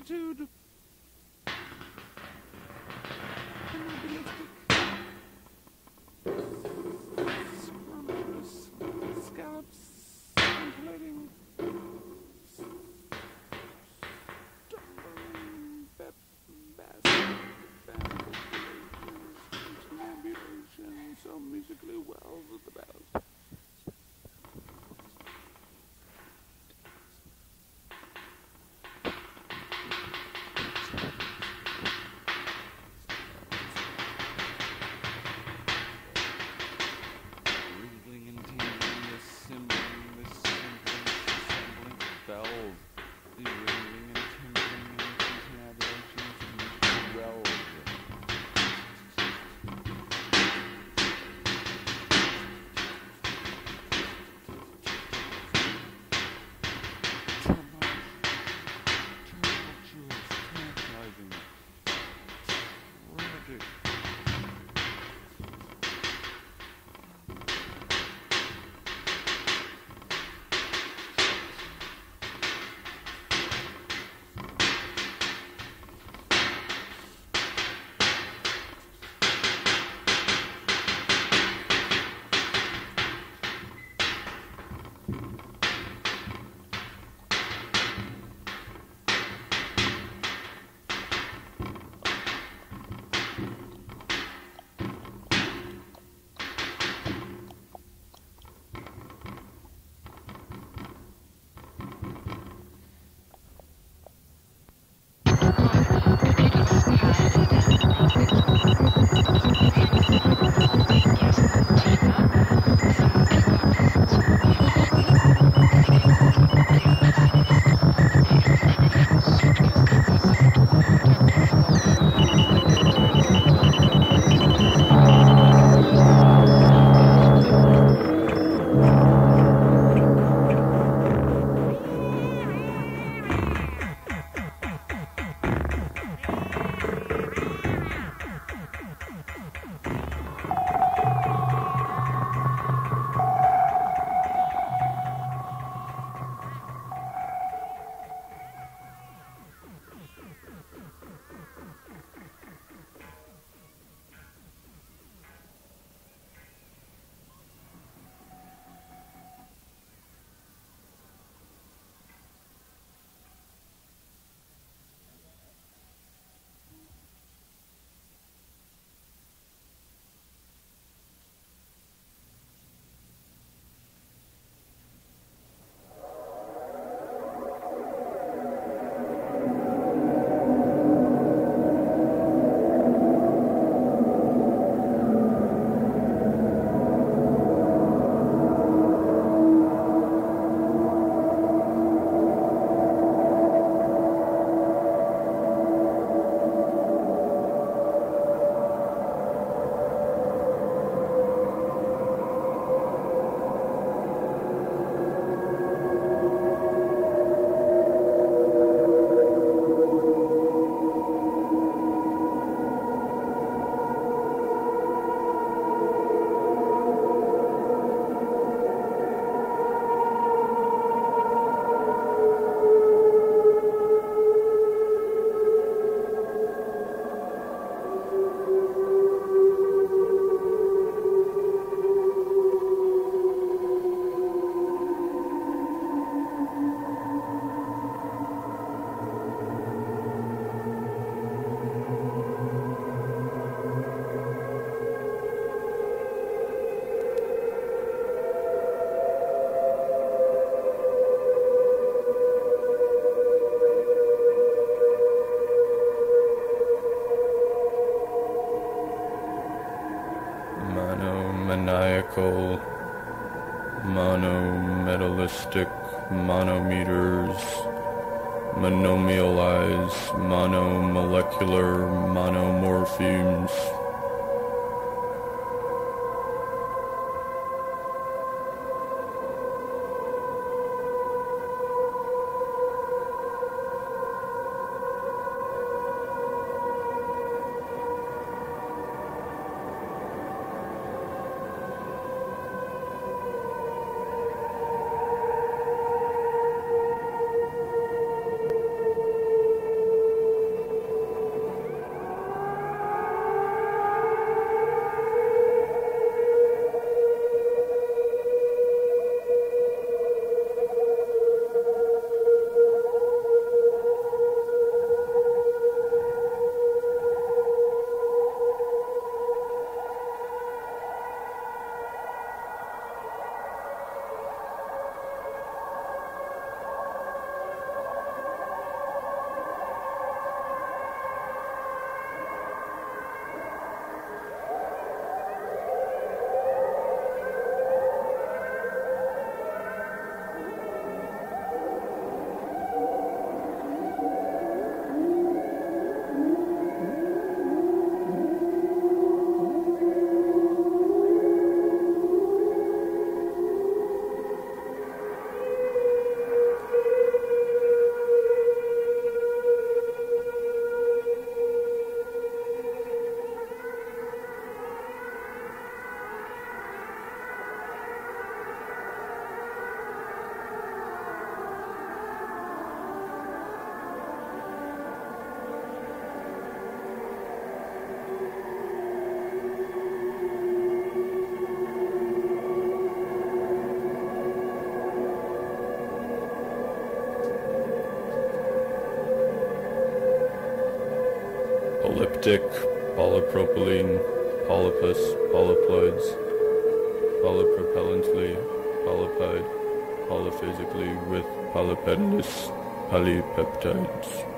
destitute. Monomaniacal, polypropylene, polypus, polyploids, polypropellently, polypide, polyphysically with polypedalous polypeptides.